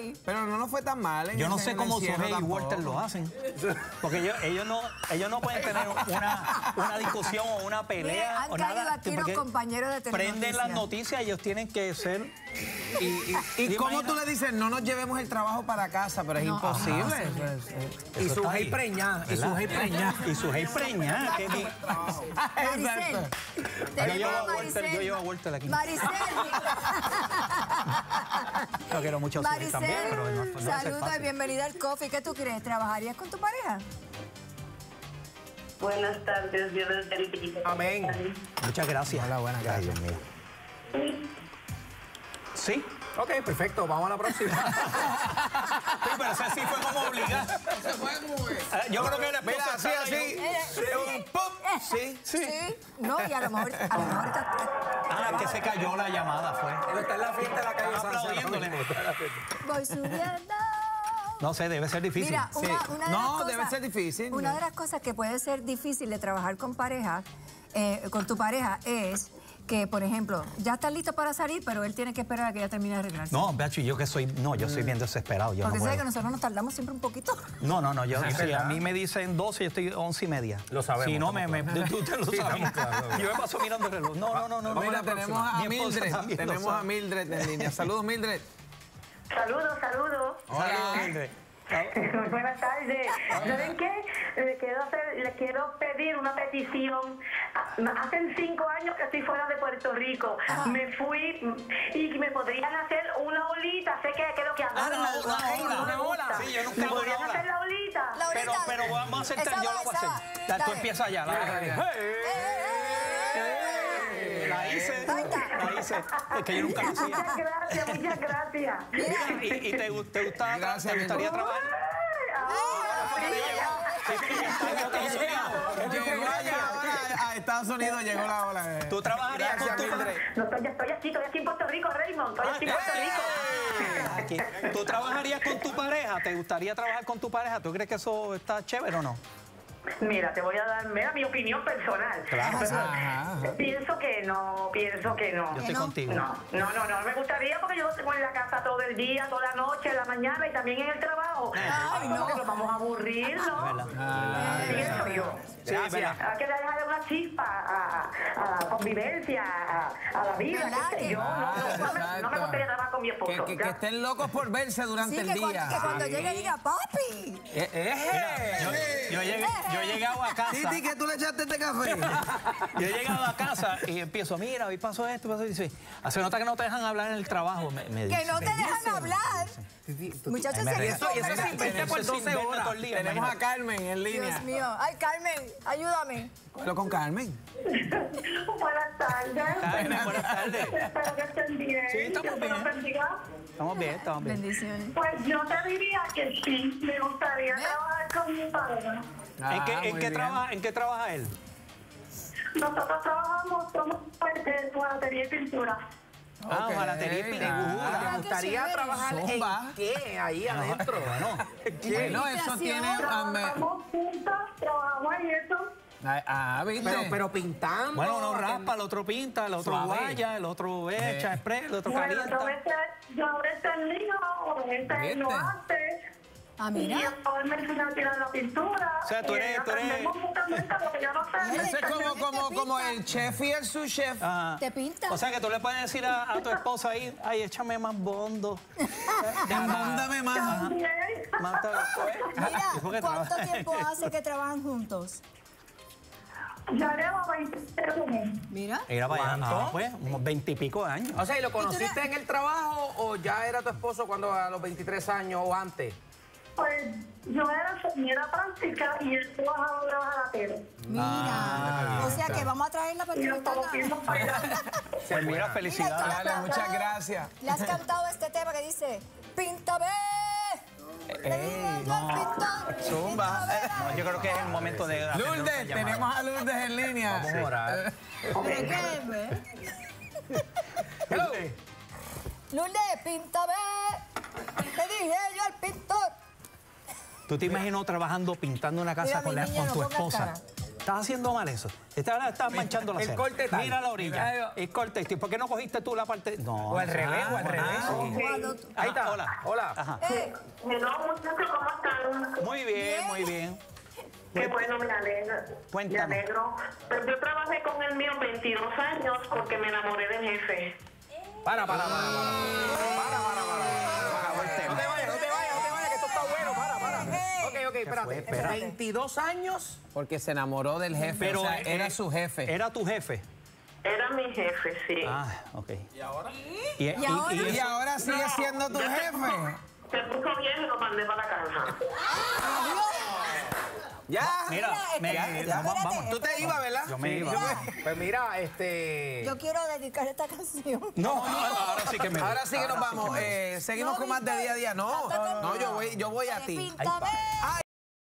ahí. Pero no nos fue tan mal. en Yo no sé cómo Sujei y. Walter lo hacen. Porque ellos, ellos, no, ellos no pueden tener una, una discusión o una pelea Mira, han o caído nada. aquí los compañeros de Prenden las noticias, ellos tienen que ser... ¿Y, y, y ¿Te cómo tú le dices, no nos llevemos el trabajo para casa? Pero es No, imposible. ajá, Y su ahí, preñada. Y su preñada. Y su preñada. que mi- Maricel. Exacto. Yo tenemos llevo a a Walter, yo llevo a Walter aquí. Maricel. Yo quiero mucho a Maricel, también, pero no, no saludos y bienvenida al coffee. ¿Qué tú crees? ¿Trabajarías con tu pareja? Buenas tardes, Dios les bendiga. Amén. Muchas gracias. Hola, buenas, Ay, Dios mío. ¿Sí? Ok, perfecto. Vamos a la próxima. Sí, pero ese sí fue como obligado. Eh, Yo creo que la esposa así, así. ahí. Un pop. Sí. Sí. No, y a lo mejor, a lo mejor está- Ah, que se cayó la llamada, fue. Está en la fiesta de la calle aplaudiéndole. voy subiendo. No sé, debe ser difícil. Mira, Sí. una, una de No, las debe cosas- ser difícil. Una de las cosas que puede ser difícil de trabajar con pareja, eh, con tu pareja, es que, por ejemplo, ya estás listo para salir, pero él tiene que esperar a que ya termine de arreglarse. No, Beatriz, yo que soy, no, yo soy bien desesperado. Yo Porque no, puedo. que nosotros nos tardamos siempre un poquito. no, no, no, yo, Sí, si ¿verdad? a mí me dicen 12, yo estoy 11 y media. Lo sabemos, Si no, me, me, te lo Sí. Yo me paso mirando el reloj. No, no, no, no. no. Mira, tenemos a Mildred. Tenemos a. Mildred en línea. Saludos, Mildred. Saludos, saludos. Saludos, Mildred. Buenas tardes. ¿Saben qué? Le quiero, hacer, le quiero pedir una petición. Hace cinco años que estoy fuera de Puerto Rico. Me fui y me podrían hacer una olita. Sé que es lo que Ah, hagan. una ola, una me ola. Sí, yo nunca ¿Me podrían una hacer la olita? La Pero, olita. pero vamos a acercar, Esa yo lo voy a hacer. tú Dale. empieza ya. La, la hice. La hice. Es que yo nunca lo Muchas hacía. gracias, muchas gracias. ¿Y, y te, te gusta, Gracias, te gustaría trabajar? Llegó allá ahora a Estados Unidos, llegó la ola. eh. ¿Tú trabajarías Gracias, con tu Mildred. No, estoy, estoy aquí, estoy aquí en Puerto Rico, Raymond. Estoy aquí en Puerto Rico. Aquí. ¿Tú trabajarías con tu pareja? ¿Te gustaría trabajar con tu pareja? ¿Tú crees que eso está chévere o no? Mira, te voy a dar mira, mi opinión personal. Claro. Pero Ajá, ajá. Pienso que no, pienso que no. Yo estoy no? contigo. No, no, no, no me gustaría porque yo tengo en la casa todo el día, toda la noche, en la mañana y también en el trabajo. Ay, no. Porque nos vamos a aburrir, ¿no? Pienso yo. Sí, ¿verdad? Hay que dejarle chispa a, a la convivencia, a, a la vida, ¿Verdad yo. No, no, no, me, no me gustaría trabajar con mi esposo. Que, que- que estén locos por verse durante Sí, el que, día. cuando, que cuando Sí. llegue diga, papi. Eh, eh, Yo, yo llegué, yo he llegado a casa. Titi, que tú le echaste este café. Yo he llegado a casa y empiezo, mira, hoy pasó esto, pasó esto. y dice, hace nota que no te dejan hablar en el trabajo. Me, me Que dice. no te dejan hablar. Muchachos, se eso una- sin verte por Eso sin 12 verme horas. Tenemos a. Carmen en línea. Dios mío. Ay, Carmen, ayúdame. Cógelo con Carmen. Buenas tardes. Carmen, buenas tardes. Espero que estén bien. Sí, estamos te bien. bendiga. Estamos bien, estamos bien. Bendiciones. Pues yo te diría que sí, me gustaría ¿Eh? trabajar con mi. ¿En Ah, qué, en qué trabaja, ¿En qué trabaja él? Nosotros trabajamos como de jugatería y pintura. Ah, Ok. ojalatería y pintura. Ah, ¿Te qué gustaría trabajar Zumba. en qué ahí adentro? Bueno, eso tiene. ah, Trabajamos juntas, trabajamos en eso. Ah, Ah, viste. Pero, pero pintando. Bueno, uno raspa, el otro pinta, el otro Suave. guaya, el otro echa, spray, el otro Bueno, yo a calienta. veces, yo a veces lío, o a veces lo hace. Ah, Y mira. después me enseña a tirar la pintura. O sea, tú eres- y tú eres- aprendemos mutuamente porque yo no sé. Eso es como, como, como el chef y el sous chef. Ajá. ¿Te pinta? O sea que tú le puedes decir a, a tu esposa ahí, ay, échame más bondo. Mándame más. Mata- Mira, ¿Por qué ¿cuánto tiempo hace que trabajan juntos? Ya llevo 20 años. Mira. Era para allá. ¿Cuánto? Ah, pues, unos veintipico de años. O sea, ¿y lo conociste en el trabajo o ya era tu esposo cuando a los 23 años o antes? Pues yo era enfermera práctica y él trabajaba de bajalatero. Mira. Ah, o sea que vamos a conocimos para allá. Pues mira, felicidades. Mira, Dale, muchas gracias. Le has cantado este tema que dice, píntame. Le dije yo al pintor, Zumba. No, yo creo que es el momento de. Lourdes, tenemos a Lourdes en línea. Vamos a orar. Hello. Lourdes, píntame. Le dije yo al pintor. ¿Tú te imaginas trabajando pintando una casa Mira, con, la- con tu esposa? cara. Estás haciendo mal eso. Estás, estás manchando la el cera. corte tal. Mira la orilla. Mira. El corte. ¿Por qué no cogiste tú la parte? No. O al revés, o al Ah, revés. sí. Ahí está. Hola. Hola. Ajá. Eh, Hello, muchachos, ¿cómo están? Muy bien, muy bien. Qué bueno, me alegro. Cuéntame. Me alegro. Pues yo trabajé con el mío 22 años porque me enamoré del jefe. Para, para, para, para. Para, para, para. Acabó el No tema. te vayas, no te vayas, no te vayas, que esto está bueno. Para, para. Ok, ok, espérate. fue? Espérate. 22 años. Porque se enamoró del jefe. Pero o sea, eh, era su jefe. Era tu jefe. Era mi jefe, sí. Ah, ok. ¿Y ahora? Y, ¿Y ahora? y eso- ahora sigue siendo tu jefe. Se puso bien y lo mandé para la casa. Ya. Mira, me- Ya, ya. vamos, vamos. Tú te ibas, ¿verdad? Yo me iba. Pues mira, este. yo quiero dedicar esta canción. No, ahora sí que me. Ahora sí que nos vamos. Eh, seguimos No, con más de día a día. No, no, conmigo. yo voy, yo voy a ti.